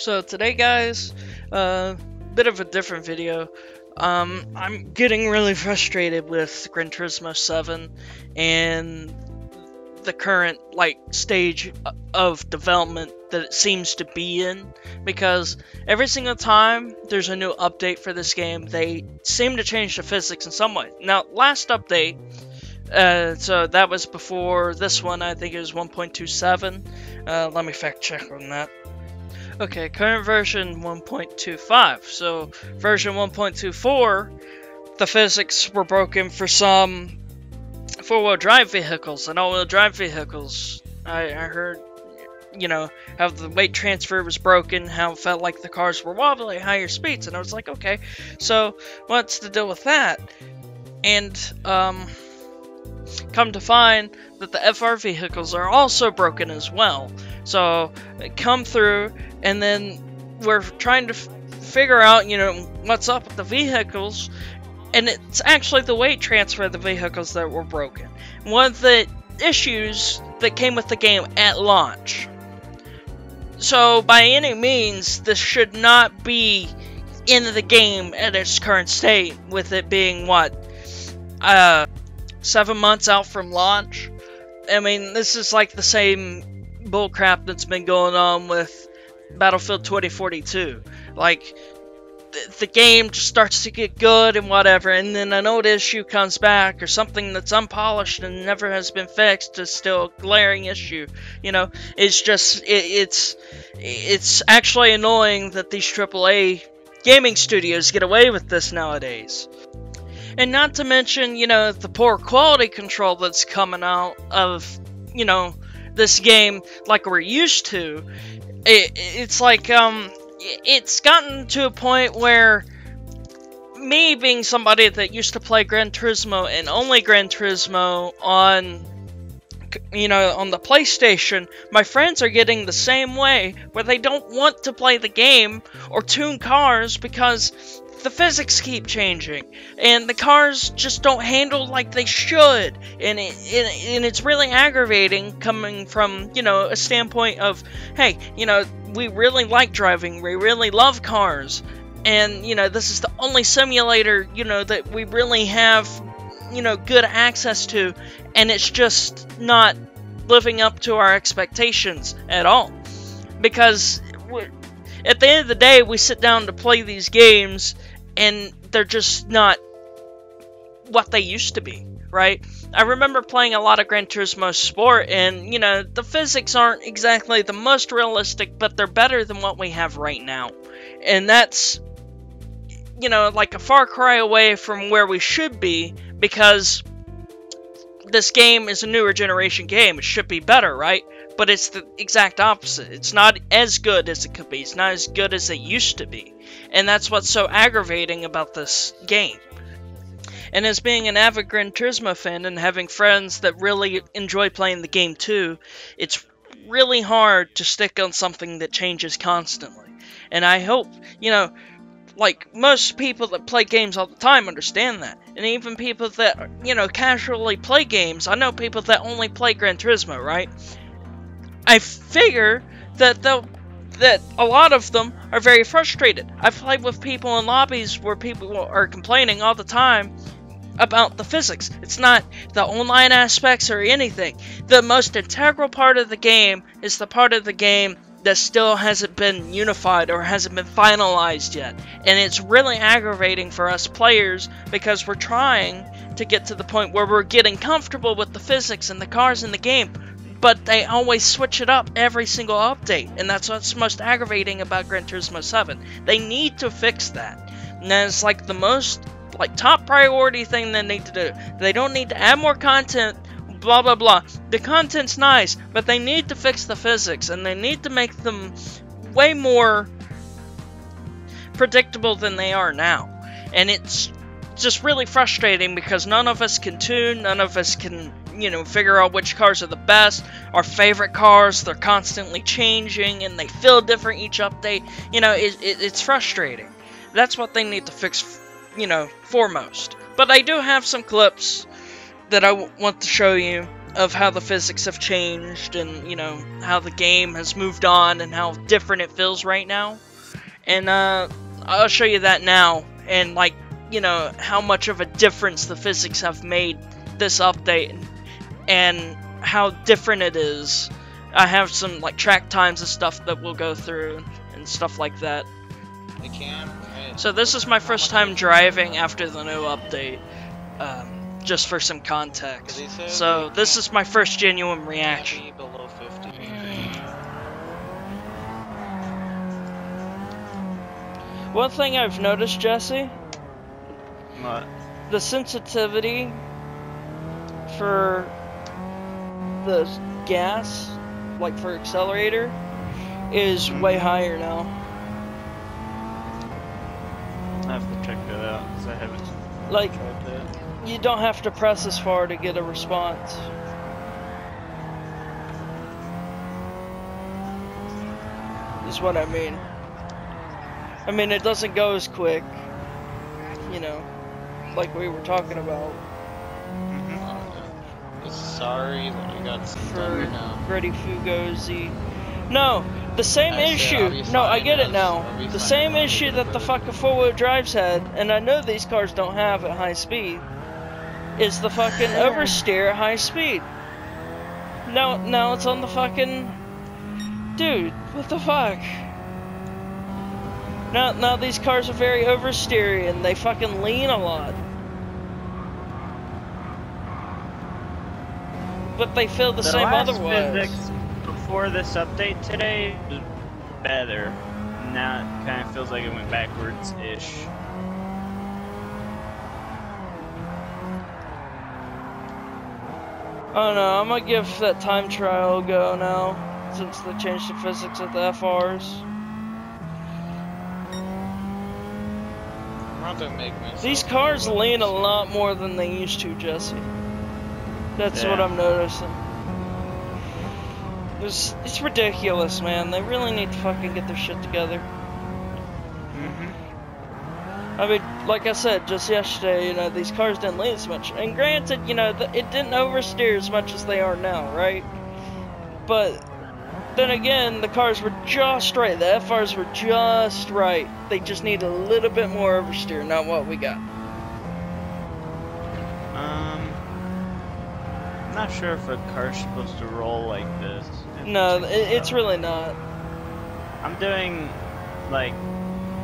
So today guys, a uh, bit of a different video. Um, I'm getting really frustrated with Gran Turismo 7 and the current like stage of development that it seems to be in because every single time there's a new update for this game they seem to change the physics in some way. Now last update uh, so that was before this one i think it was 1.27 uh, let me fact check on that Okay, current version 1.25. So, version 1.24, the physics were broken for some four-wheel drive vehicles and all-wheel drive vehicles. I, I heard, you know, how the weight transfer was broken, how it felt like the cars were wobbling at higher speeds, and I was like, okay, so what's the deal with that? And, um, come to find that the FR vehicles are also broken as well. So, come through and then we're trying to figure out, you know, what's up with the vehicles, and it's actually the weight transfer of the vehicles that were broken. One of the issues that came with the game at launch. So, by any means, this should not be in the game at its current state, with it being, what, uh, seven months out from launch? I mean, this is like the same bullcrap that's been going on with Battlefield 2042. Like, the, the game just starts to get good and whatever, and then an old issue comes back, or something that's unpolished and never has been fixed is still a glaring issue. You know, it's just, it, it's, it's actually annoying that these AAA gaming studios get away with this nowadays. And not to mention, you know, the poor quality control that's coming out of, you know, this game like we're used to. It, it's like um it's gotten to a point where me being somebody that used to play Gran Turismo and only Gran Turismo on you know on the PlayStation my friends are getting the same way where they don't want to play the game or tune cars because the physics keep changing and the cars just don't handle like they should and it, it, and it's really aggravating coming from you know a standpoint of hey you know we really like driving we really love cars and you know this is the only simulator you know that we really have you know good access to and it's just not living up to our expectations at all because at the end of the day we sit down to play these games and they're just not what they used to be, right? I remember playing a lot of Gran Turismo Sport, and, you know, the physics aren't exactly the most realistic, but they're better than what we have right now. And that's, you know, like a far cry away from where we should be, because this game is a newer generation game. It should be better, right? But it's the exact opposite. It's not as good as it could be. It's not as good as it used to be. And that's what's so aggravating about this game. And as being an avid Gran Turismo fan and having friends that really enjoy playing the game too, it's really hard to stick on something that changes constantly. And I hope, you know, like most people that play games all the time understand that. And even people that, you know, casually play games, I know people that only play Gran Turismo, right? I figure that they'll that a lot of them are very frustrated. I've played with people in lobbies where people are complaining all the time about the physics. It's not the online aspects or anything. The most integral part of the game is the part of the game that still hasn't been unified or hasn't been finalized yet. And it's really aggravating for us players because we're trying to get to the point where we're getting comfortable with the physics and the cars in the game but they always switch it up every single update, and that's what's most aggravating about Gran Turismo 7. They need to fix that. And that's like the most like top priority thing they need to do. They don't need to add more content, blah blah blah. The content's nice, but they need to fix the physics and they need to make them way more predictable than they are now. And it's just really frustrating because none of us can tune, none of us can you know, figure out which cars are the best. Our favorite cars, they're constantly changing and they feel different each update. You know, it, it, it's frustrating. That's what they need to fix, you know, foremost. But I do have some clips that I want to show you of how the physics have changed and you know how the game has moved on and how different it feels right now. And uh, I'll show you that now and like you know how much of a difference the physics have made this update and how different it is. I have some like track times and stuff that we'll go through and stuff like that. So this is my first time driving after the new update. Um, just for some context. So this is my first genuine reaction. below 50. One thing I've noticed, Jesse, What? the sensitivity for the gas, like for accelerator, is hmm. way higher now. I have to check that out because I haven't Like that. you don't have to press as far to get a response. Is what I mean. I mean, it doesn't go as quick, you know, like we were talking about Sorry that I got some for now. Freddy Fugosi. No, the same I issue. I'll No, I get it now. The same issue that the fucking four-wheel drives had, and I know these cars don't have at high speed, is the fucking oversteer at high speed. Now, now it's on the fucking. Dude, what the fuck? Now, now these cars are very oversteery and they fucking lean a lot. But they feel the, same last otherwise. physics before this update today was better. Now it kind of feels like it went backwards ish. Oh no, I'm gonna give that time trial a go now, since they changed the physics of the FRs. I'm about to make myself These cars lean a lot more than they used to, Jesse. That's what I'm noticing. It's, it's ridiculous, man. They really need to fucking get their shit together. Mm-hmm. I mean, like I said just yesterday, you know, these cars didn't lean as much. And granted, you know, it didn't oversteer as much as they are now, right? But then again, the cars were just right. The FRs were just right. They just need a little bit more oversteer, not what we got. Um, I'm not sure if a car's supposed to roll like this. No, it, it's really not. I'm doing like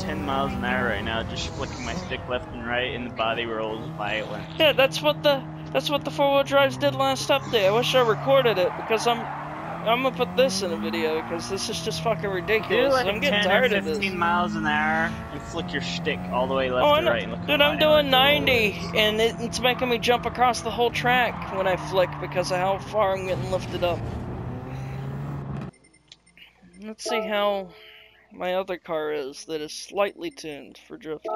10 miles an hour right now, just flicking my stick left and right, and the body rolls violent. Yeah, that's what the that's what the four wheel drives did last update. I wish I recorded it because I'm I'm gonna put this in a video because this is just fucking ridiculous. like I'm getting 10 tired of this. 15 miles an hour and flick your stick all the way left Oh, to right. And look Dude, I'm doing 90, and it, it's making me jump across the whole track when I flick because of how far I'm getting lifted up. Let's see how my other car is that is slightly tuned for drifting.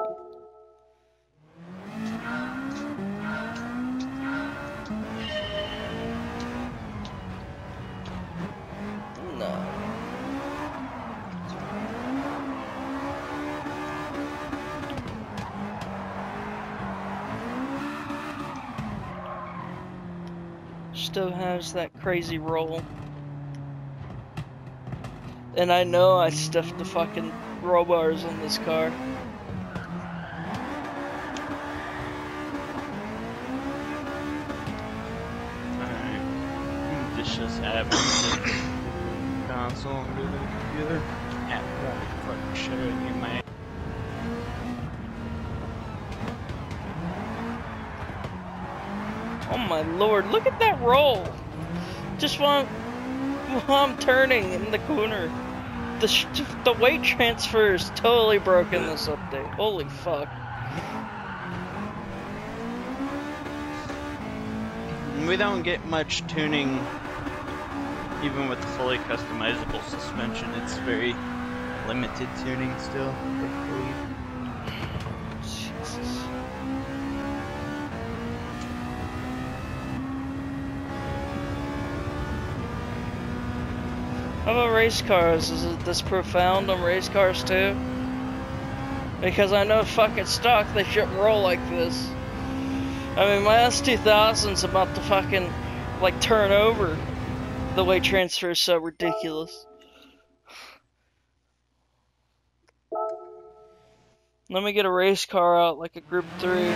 That crazy roll. And I know I stuffed the fucking roll bars on this car. Alright. This just happened. Console under the computer. App fucking in my. Oh my lord, look at that roll! Just while, while I'm turning in the corner. The, sh- the weight transfer is totally broken this update. Holy fuck. We don't get much tuning, even with the fully customizable suspension. It's very limited tuning still. How about race cars? Is it this profound on race cars too? Because I know fucking stock they shouldn't roll like this. I mean, my S2000's about to fucking like turn over. The transfer is so ridiculous. Let me get a race car out like a group three.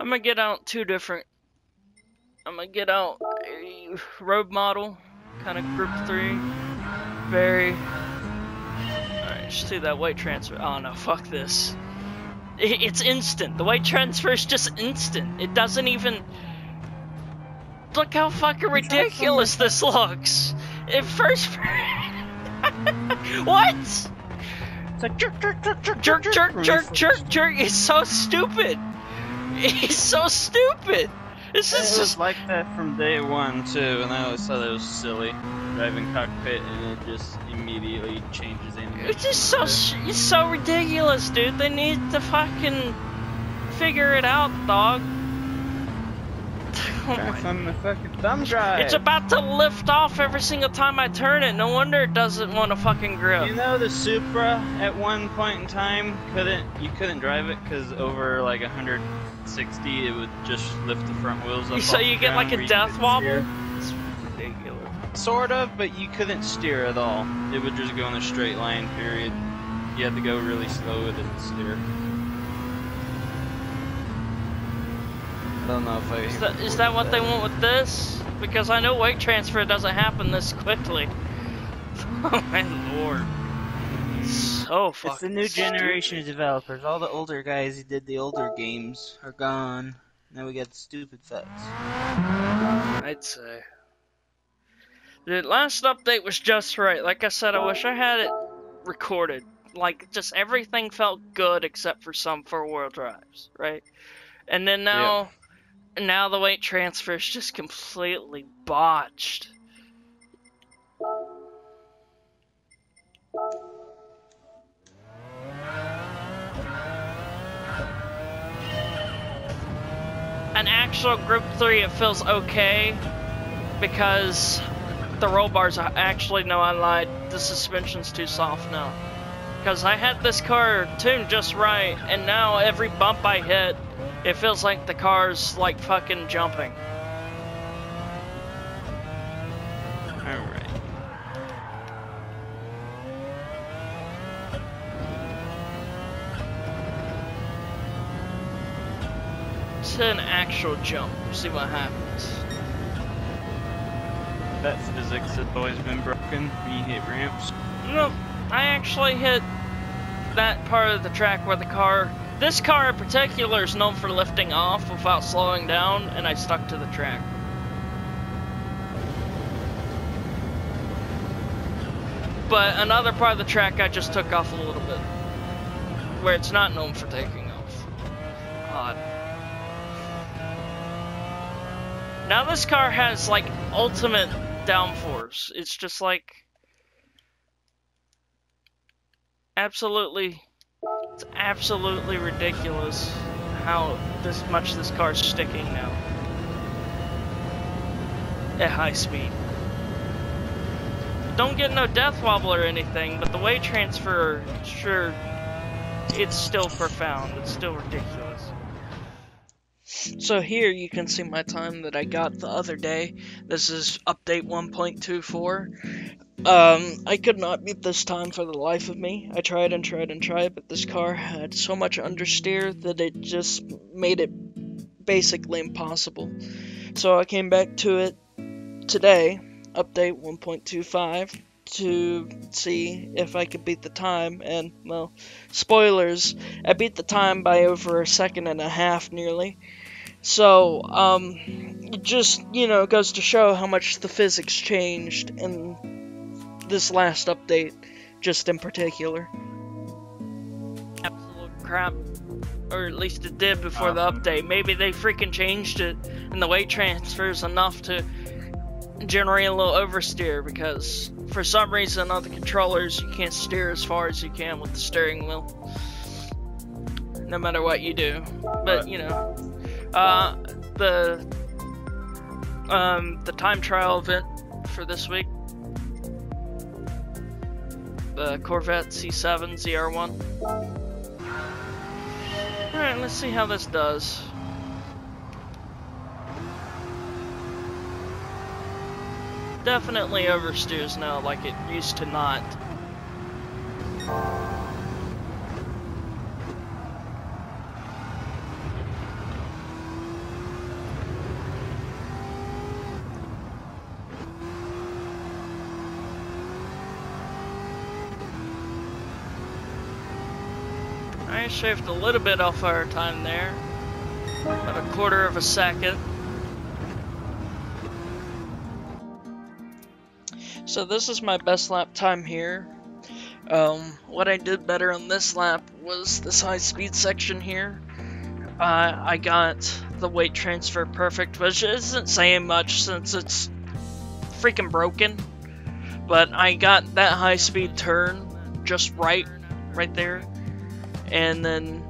I'm gonna get out two different. I'm gonna get out a road model, kind of group three, very. Alright, just do that white transfer. Oh no, fuck this. It's instant. The white transfer is just instant. It doesn't even. Look how fucking ridiculous this looks. It first. what? It's like jerk, jerk, jerk, jerk, Jerk, jerk, jerk, jerk, jerk. It's so stupid. It's so stupid. This is just. like that from day one too, and I always thought it was silly. Driving cockpit and it just immediately changes animation. It's just so. It's so ridiculous, dude. They need to fucking figure it out, dog. Oh my on the fucking thumb drive. It's about to lift off every single time I turn it. No wonder it doesn't want to fucking grip. You know the Supra at one point in time couldn't you couldn't drive it because over like 160 it would just lift the front wheels up. so you get like a death wobble? It's ridiculous. Sort of, but you couldn't steer at all. It would just go in a straight line. Period. You had to go really slow with it to steer. I don't know if I. Is that, is that what they want with this? Because I know weight transfer doesn't happen this quickly. Oh my lord. So fucking It's the new stupid. generation of developers. All the older guys who did the older games are gone. Now we got the stupid fucks. I'd say. The last update was just right. Like I said, I wish I had it recorded. Like, just everything felt good except for some four wheel drives, right? And then now, now the weight transfer is just completely botched. An actual Group 3, it feels okay because the roll bars are actually no I lied the suspension's too soft now. Because I had this car tuned just right and now every bump I hit it feels like the car's like fucking jumping an actual jump see what happens That physics has always been broken when you hit ramps. no I actually hit that part of the track where the car this car in particular is known for lifting off without slowing down and I stuck to the track But another part of the track I just took off a little bit. Where it's not known for taking off. Odd. Now this car has like ultimate downforce. It's just like absolutely it's absolutely ridiculous how this much this car's sticking now. At high speed don't get no death wobble or anything, but the weight transfer, sure, it's still profound. It's still ridiculous. So here you can see my time that I got the other day. This is update 1.24. Um, I could not beat this time for the life of me. I tried and tried and tried, but this car had so much understeer that it just made it basically impossible. So I came back to it today, update 1.25 to see if I could beat the time and well spoilers I beat the time by over a second and a half nearly so um it just you know goes to show how much the physics changed in this last update just in particular. Absolute crap. Or at least it did before the update. Maybe they freaking changed it and the weight transfers enough to generate a little oversteer because for some reason on the controllers you can't steer as far as you can with the steering wheel. No matter what you do. But you know uh the um the time trial event for this week the Corvette C7 ZR1 Alright, let's see how this does. Definitely oversteers now like it used to not. I shaved a little bit off our time there. About a quarter of a second. So this is my best lap time here. Um, what I did better on this lap was this high speed section here. Uh, I got the weight transfer perfect, which isn't saying much since it's freaking broken. But I got that high speed turn just right, right there and then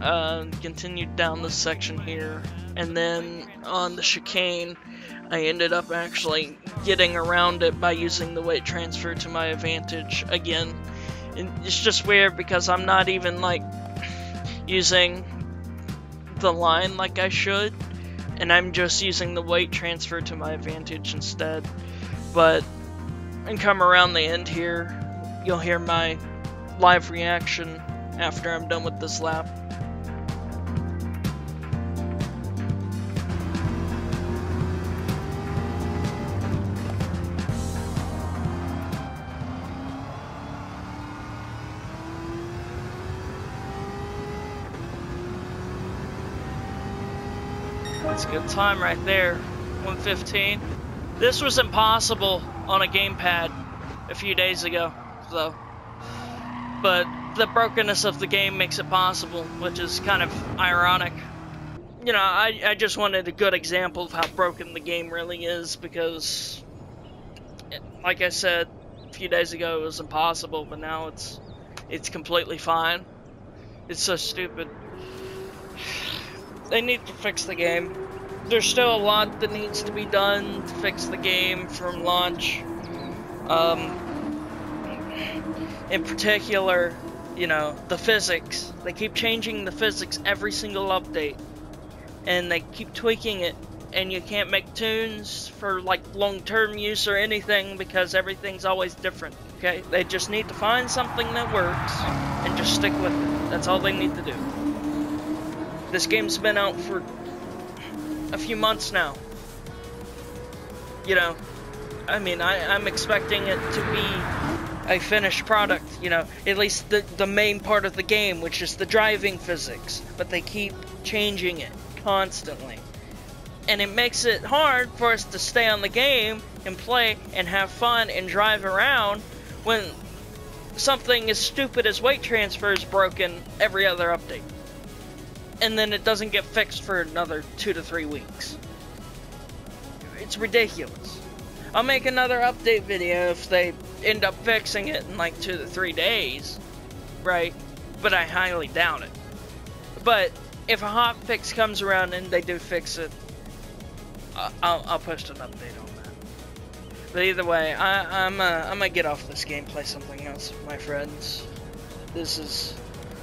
uh, continued down this section here. And then on the chicane, I ended up actually getting around it by using the weight transfer to my advantage again. And it's just weird because I'm not even like using the line like I should, and I'm just using the weight transfer to my advantage instead. But and come around the end here, you'll hear my live reaction after I'm done with this lap. That's a good time right there. 115. This was impossible on a gamepad a few days ago, though. But the brokenness of the game makes it possible, which is kind of ironic. You know, I, I just wanted a good example of how broken the game really is because, like I said a few days ago, it was impossible, but now it's it's completely fine. It's so stupid. They need to fix the game. There's still a lot that needs to be done to fix the game from launch. Um, in particular, you know, the physics. They keep changing the physics every single update. And they keep tweaking it. And you can't make tunes for like long-term use or anything because everything's always different. Okay? They just need to find something that works and just stick with it. That's all they need to do. This game's been out for a few months now. You know, I mean, I, I'm expecting it to be a finished product, you know, at least the, the main part of the game, which is the driving physics, but they keep changing it constantly. And it makes it hard for us to stay on the game and play and have fun and drive around when something as stupid as weight transfer is broken every other update. And then it doesn't get fixed for another two to three weeks. It's ridiculous. I'll make another update video if they end up fixing it in like two to three days, right? But I highly doubt it. But if a hot fix comes around and they do fix it, I'll, I'll post an update on that. But either way, I, I'm uh, I'm gonna get off this game, play something else, my friends. This is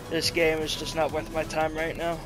this game is just not worth my time right now.